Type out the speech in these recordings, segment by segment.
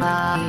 you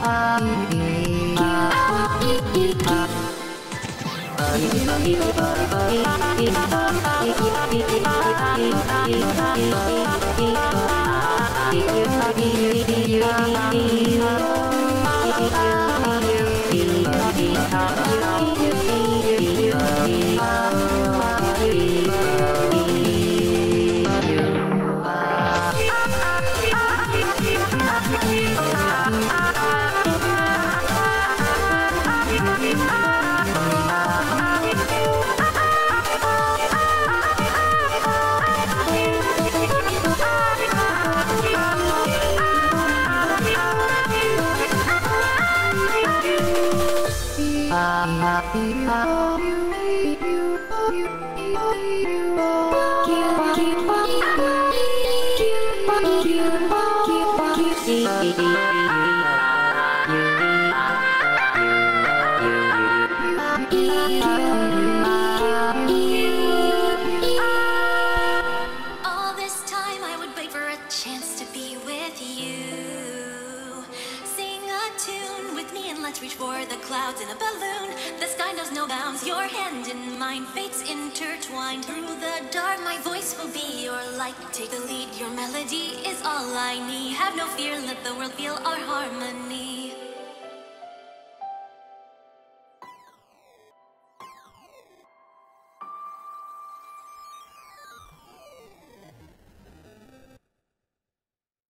Bye. Yeah. I'm happy how you made you, you, you, you, you, you, you, you, you, reach for the clouds in a balloon. The sky knows no bounds, your hand in mine, fates intertwined. Through the dark, my voice will be your light. Take the lead, your melody is all I need. Have no fear, let the world feel our harmony.